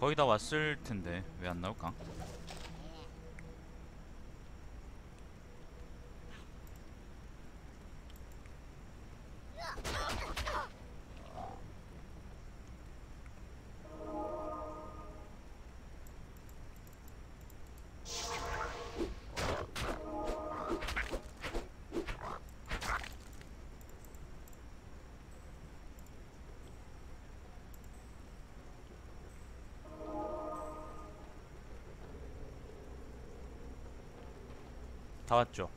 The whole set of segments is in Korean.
거의 다 왔을 텐데 왜 안 나올까? 다 왔죠.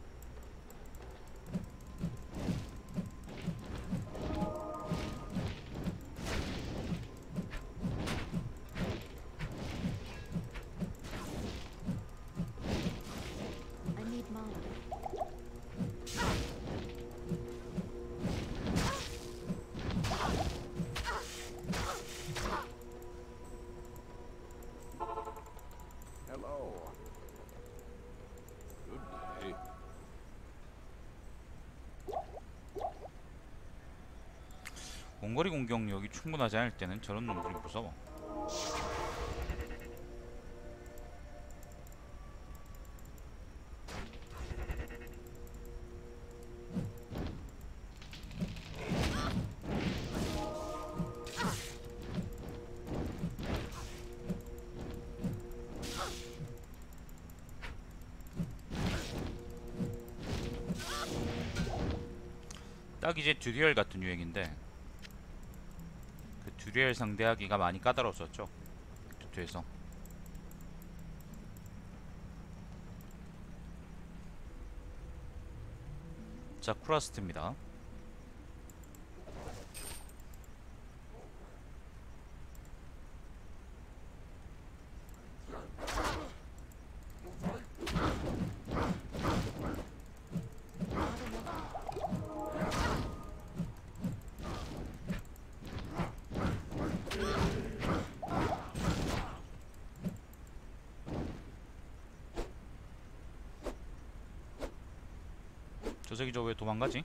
공격력이 충분하지 않을 때는 저런 놈들이 무서워. 딱 이제 듀리얼 같은 유행인데 그 듀리얼 상대하기가 많이 까다로웠었죠. 투투에서. 자 쿠라스트입니다 저 새끼 저 왜 도망가지?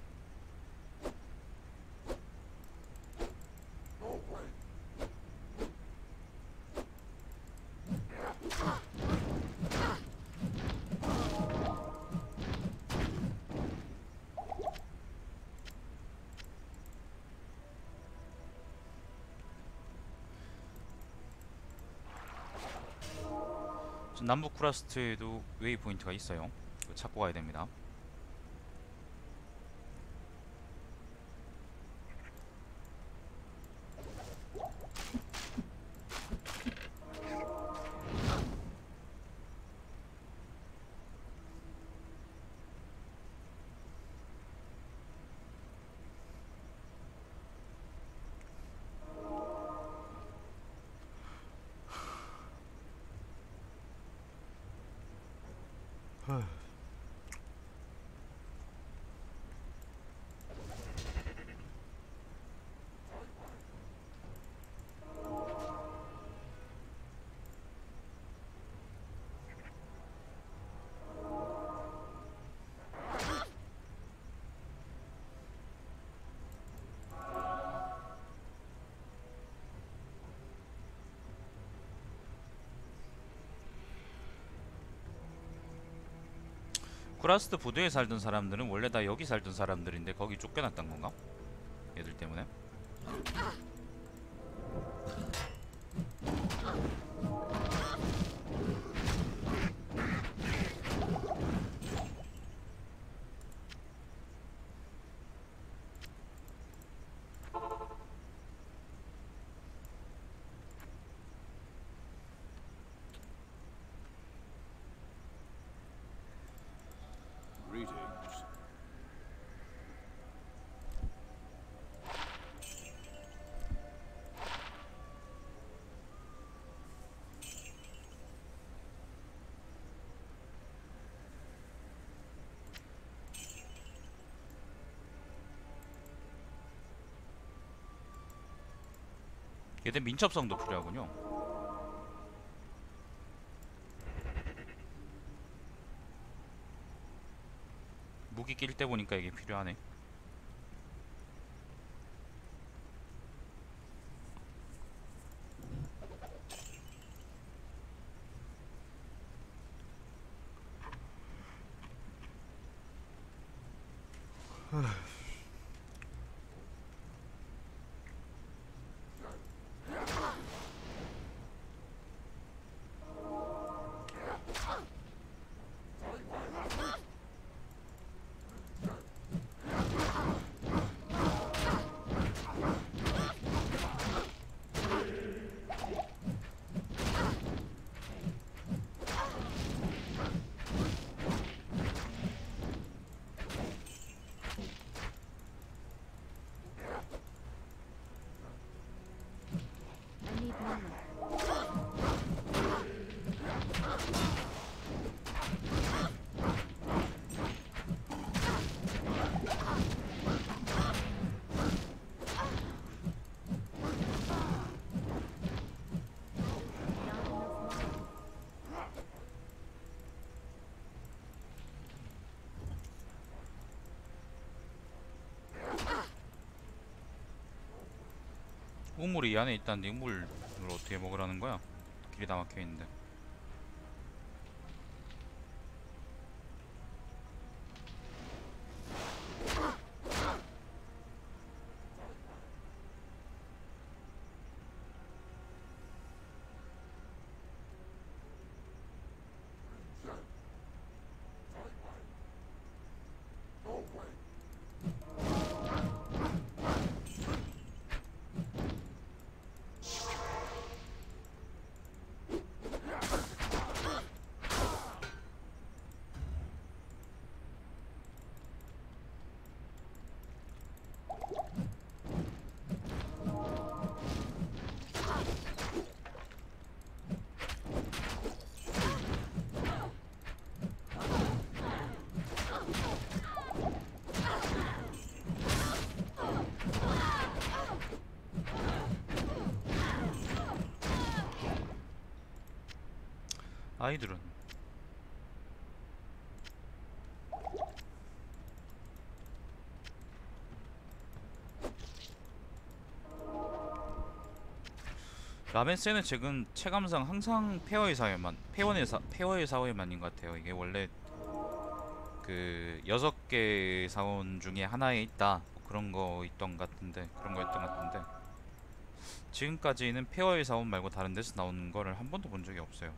저 남북 쿠라스트에도 웨이 포인트가 있어요. 찾고 가야 됩니다. 쿠라스트 부두에 살던 사람들은 원래 다 여기 살던 사람들인데 거기 쫓겨났던 건가? 얘들 때문에? 얘들 민첩성도 필요하군요. 무기 낄 때 보니까 이게 필요하네. 우물이 이 안에 있다는데 우물을 어떻게 먹으라는 거야? 길이 다 막혀 있는데. 아이들은 라멘세는 최근 체감상 항상 페어의 사회만 페어의 사 페어의 사회만인 것 같아요. 이게 원래 그 여섯 개 사원 중에 하나에 있다 뭐 그런 거 있던 것 같은데 그런 거였던 것 같은데 지금까지는 페어의 사원 말고 다른 데서 나오는 거를 한 번도 본 적이 없어요.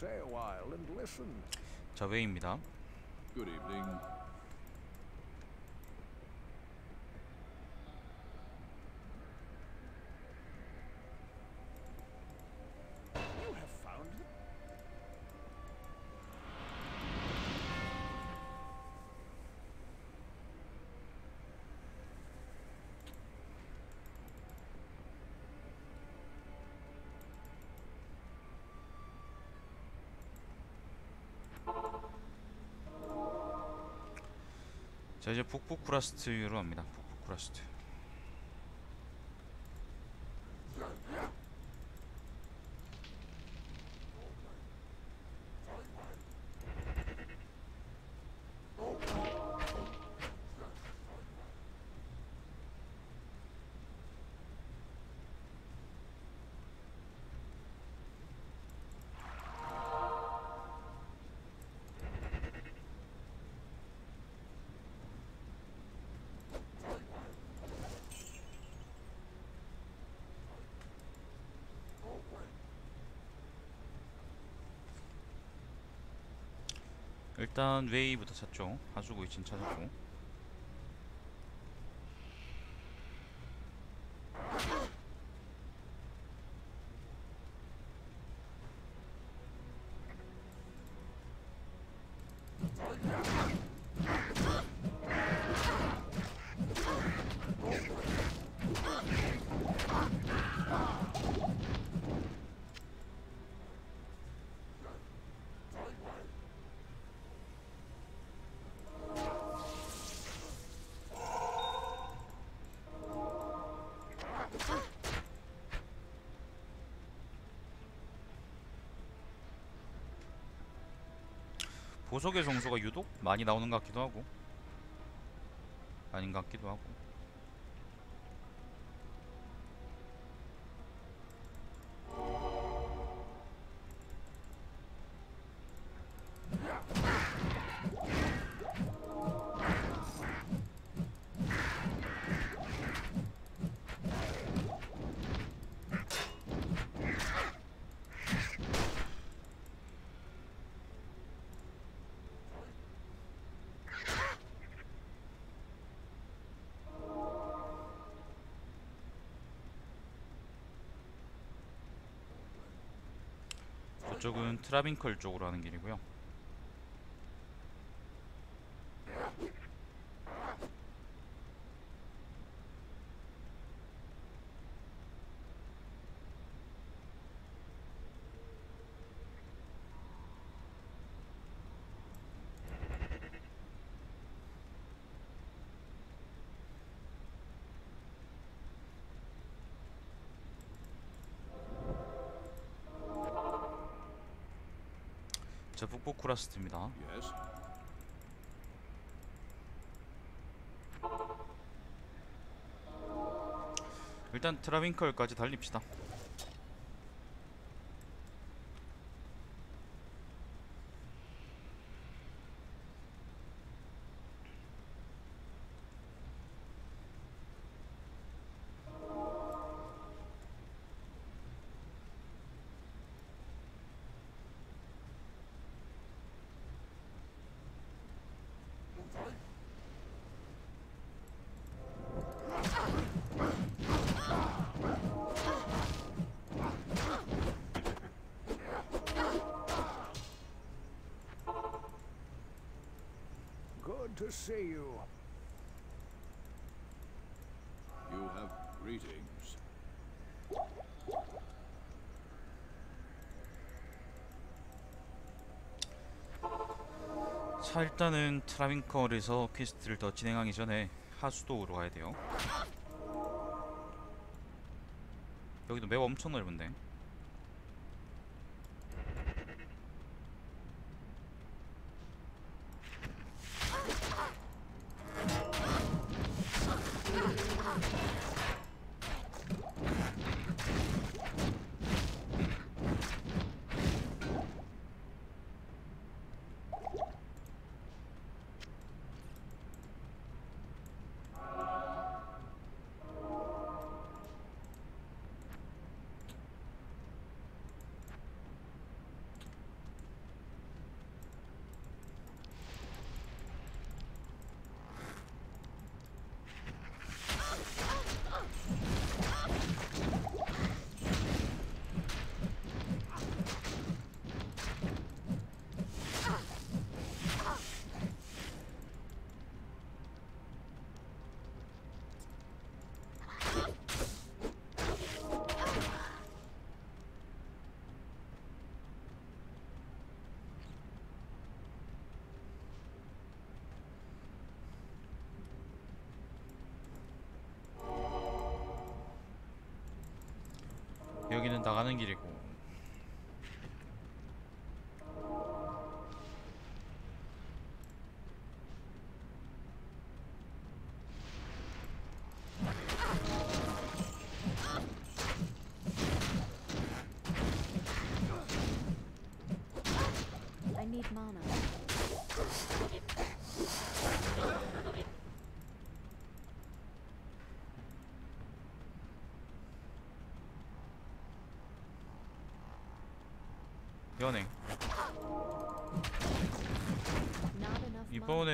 Stay a while and listen. 자 웨이입니다. Good evening. You have found it. 자 이제 북부 쿠라스트로 갑니다. 북부 쿠라스트. 일단 웨이부터 찾죠. 하수구 위치는 찾았고. 보석의 정수가 유독 많이 나오는 것 같기도 하고 아닌 것 같기도 하고 저쪽은 트라빈컬 쪽으로 하는 길이고요 자 북부 쿠라스트입니다 Yes. 일단 트라빈컬까지 달립시다 see you. You have greetings. 자 일단은 트라빈컬에서 퀘스트를 더 진행하기 전에 하수도로 가야 돼요 여기도 맵 엄청 넓은데 여기는 나가는 길이고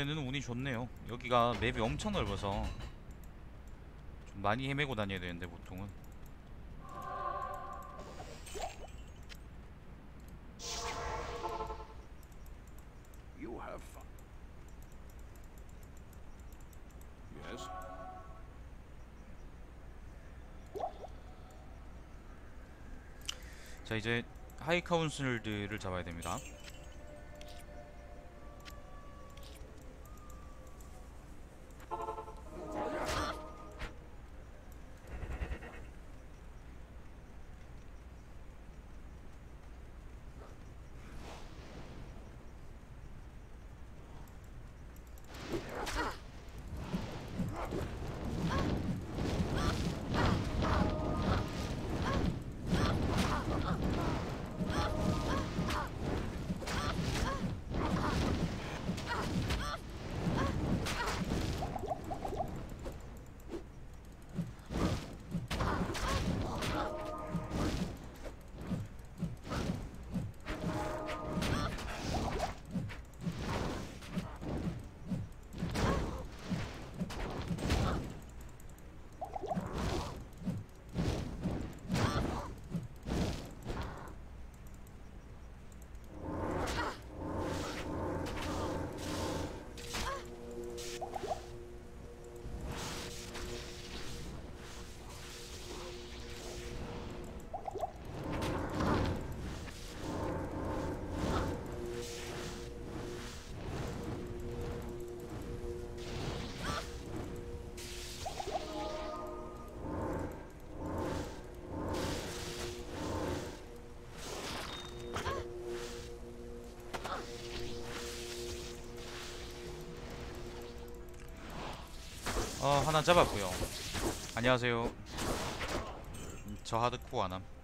이번에는 운이 좋네요. 여기가 맵이 엄청 넓어서 좀 많이 헤매고 다녀야 되는데 보통은? 자 이제 하이 카운슬들을 잡아야 됩니다. 어 하나 잡았고요. 안녕하세요. 음, 저 하드코어 안함.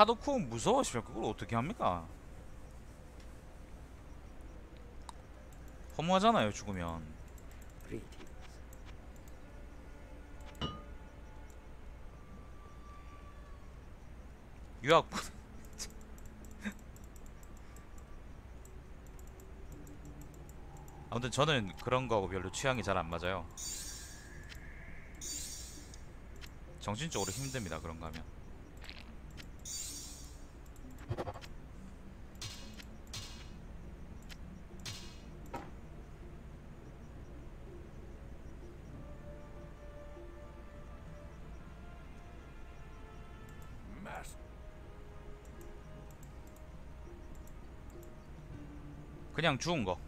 하드코어 무서워하시면 그걸 어떻게 합니까? 허무하잖아요 죽으면. 유학 아무튼 저는 그런 거하고 별로 취향이 잘 안 맞아요. 정신적으로 힘듭니다 그런 거 하면. 그냥 주운 거.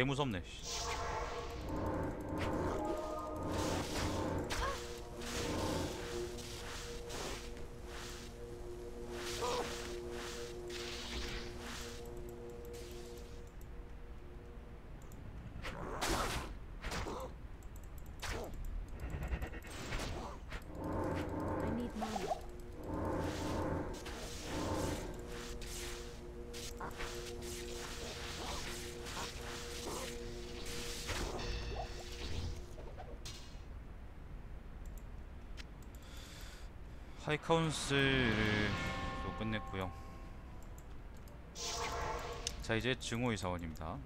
개 무섭네. 씨. 하이 카운슬을 또 끝냈고요. 자 이제 증오의 사원입니다.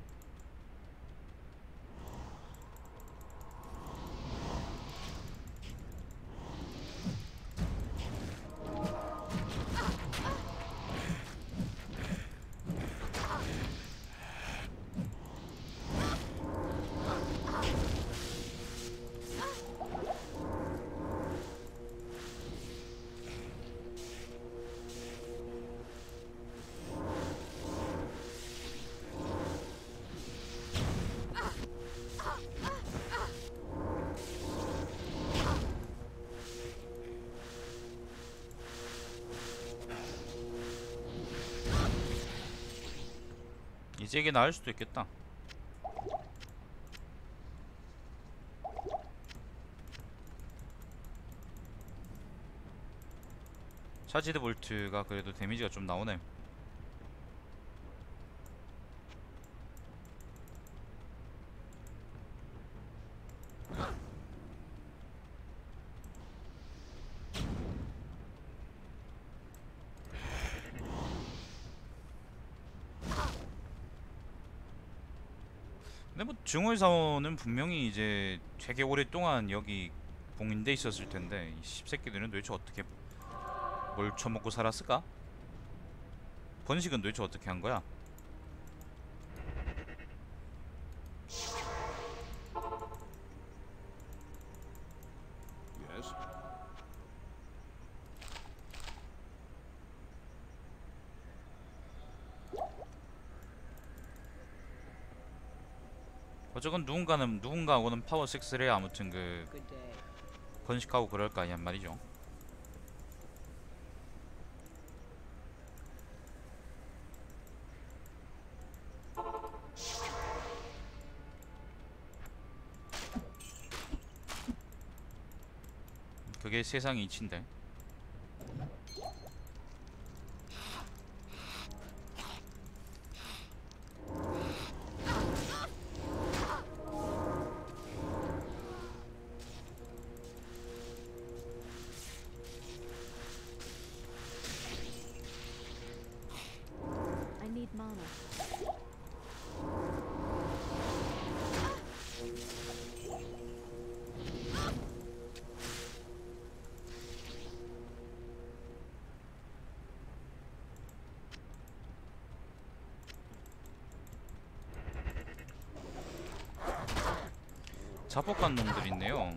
이제 이게 나을 수도 있겠다. 차지드 볼트가 그래도 데미지가 좀 나오네. 근데 뭐 증오의 사원은 분명히 이제 되게 오랫동안 여기 봉인돼 있었을 텐데 이 씹새끼들은 도대체 어떻게 뭘 처먹고 살았을까? 번식은 도대체 어떻게 한 거야? 어쨌건 누군가는 누군가하고는 파워 6를 아무튼 그. 번식하고 그럴 거 아니란 말이죠. 그게 세상 이치인데. 자폭한 놈들 있네요.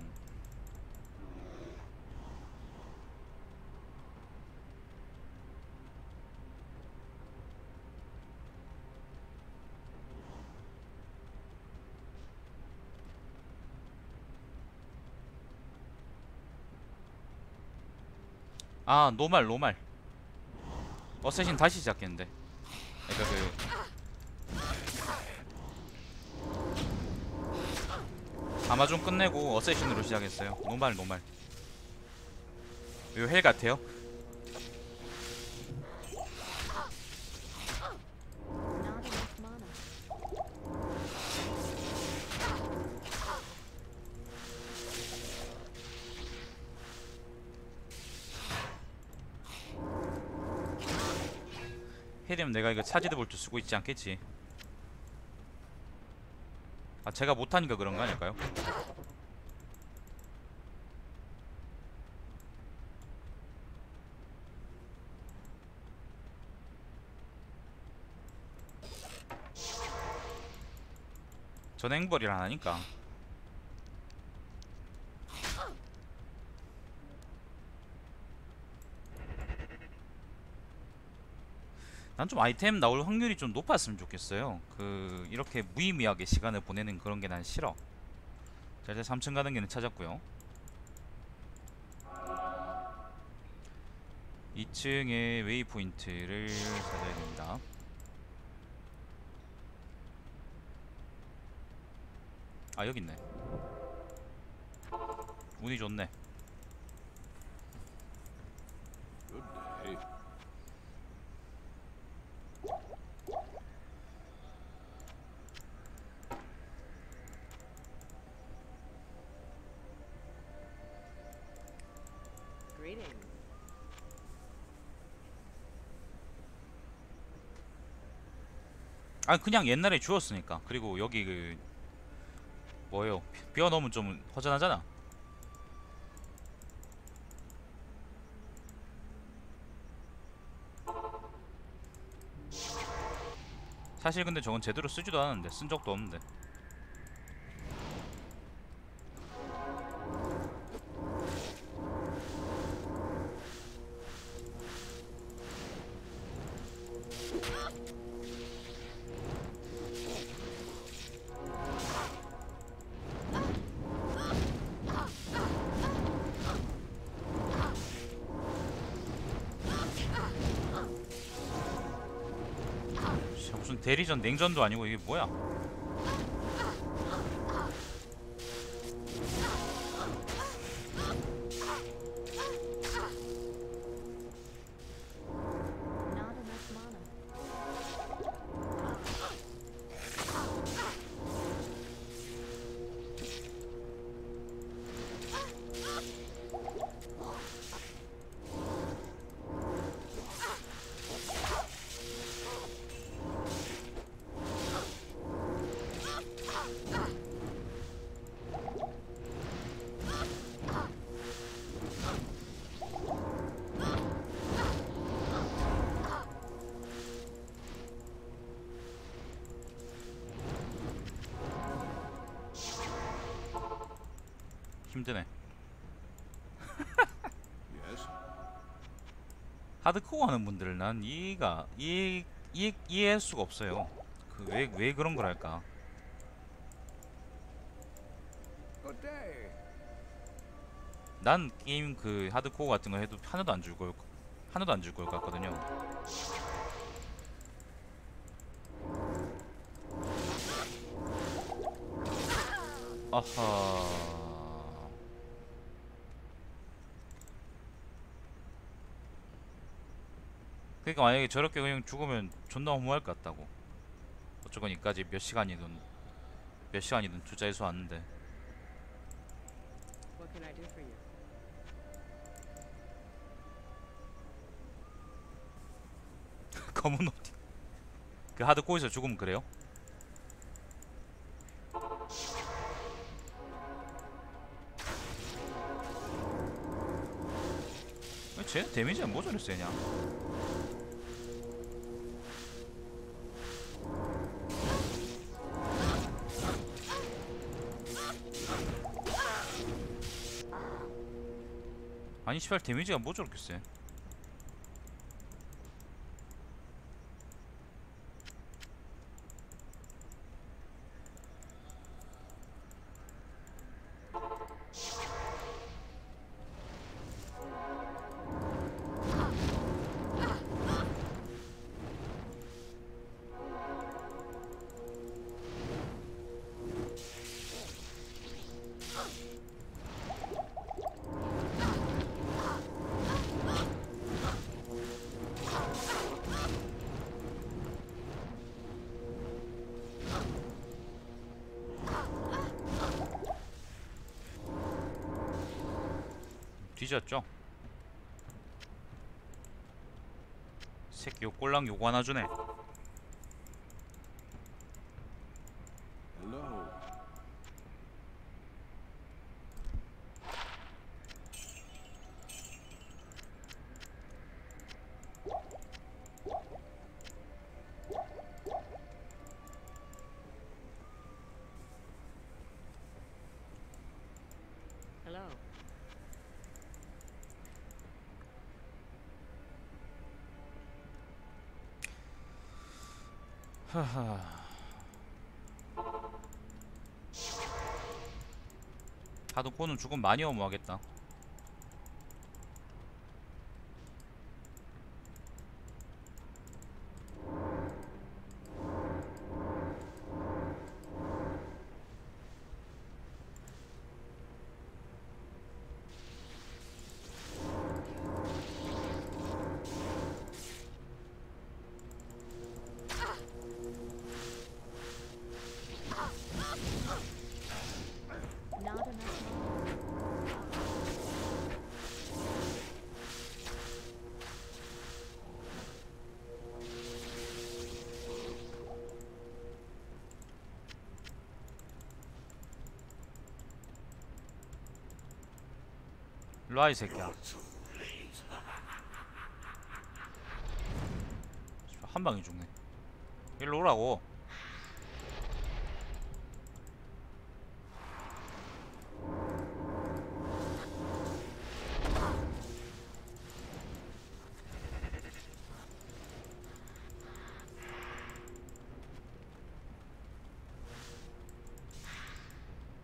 아 노말 노말 어쌔신 다시 시작했는데 그러니까 그 아마존 끝내고 Assassin으로 시작했어요. normal normal. 이거 hell 같아요? hell이면 내가 이거 Charged Bolt 쓰고 있지 않겠지 아 제가 못하니까 그런 거 아닐까요? 전 행벌이를 안 하니까 난 좀 아이템 나올 확률이 좀 높았으면 좋겠어요. 그 이렇게 무의미하게 시간을 보내는 그런 게 난 싫어. 자 이제 3층 가는 길은 찾았고요. 2층에 waypoint를 찾아야 됩니다. 아 여기 있네. 운이 좋네. Good day. Greetings. 아 그냥 옛날에 주웠으니까. 그리고 여기 그 뭐예요? 비워 넣으면 좀 허전하잖아. 사실 근데 저건 제대로 쓰지도 않았는데 쓴 적도 없는데. 대리전 냉전도 아니고 이게 뭐야? 힘드네. 하드코어 하는 분들을 난 이해가 이해 이해 이해할 수가 없어요. 그 왜 왜 그런 걸 할까? 난 게임 그 하드코어 같은 거 해도 하나도 안 줄 걸 하나도 안 줄 걸 같거든요. 아하. 그러니까 만약에 저렇게 그냥 죽으면 존나 허무할 것 같다고 어쩌건 이까지 몇 시간이든 몇 시간이든 투자해서 왔는데 검은 옷. 그 하드코어에서 죽으면 그래요? 쟤 데미지가 뭐저랬어 그냥 28 데미지가 뭐 저렇게 세? 새끼 요 꼴랑 요거 하나 주네 Hello. Hello. 하하. 하드코어는 죽으면 많이 어무하겠다 일로와 이 새끼야. 한 방에 죽네. 일로 오라고.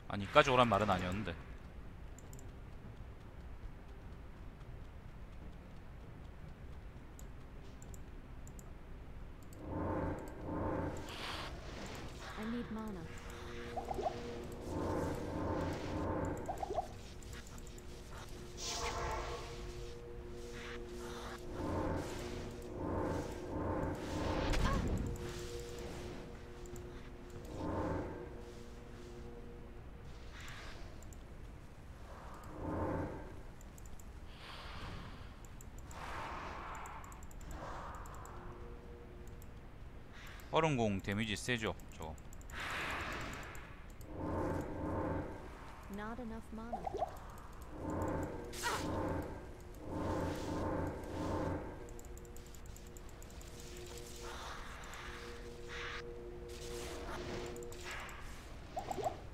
아니 이까지 오란 말은 아니었는데 얼음공 데미지 세죠 저거.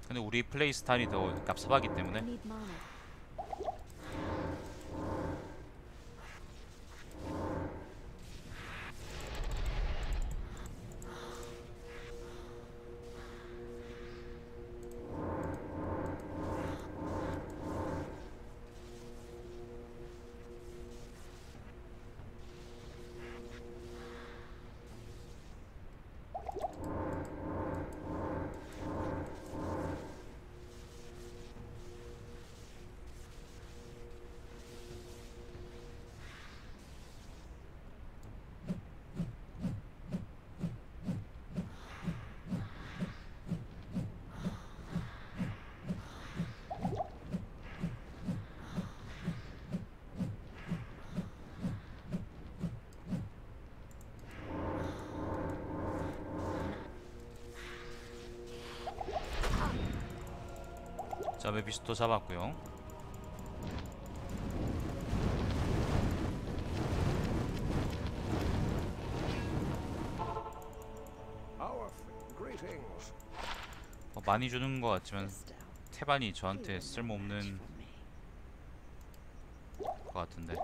근데 우리 플레이 스타일이 더 깝삽하기 때문에 자 메비스토 잡았고요. 어, 많이 주는 것 같지만. 태반이 저한테 쓸모없는 것 같은데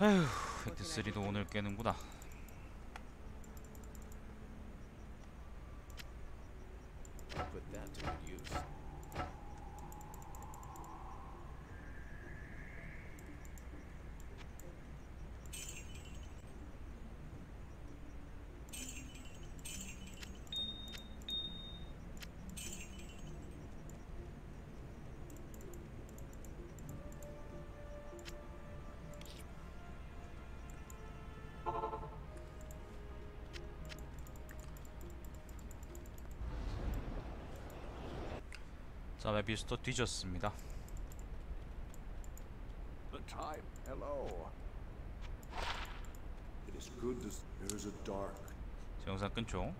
아휴 팩트 3도 오늘 깨는구나 자 메비스토 뒤졌습니다 The time. Hello. It is good to. There is a dark. 제 영상 끊죠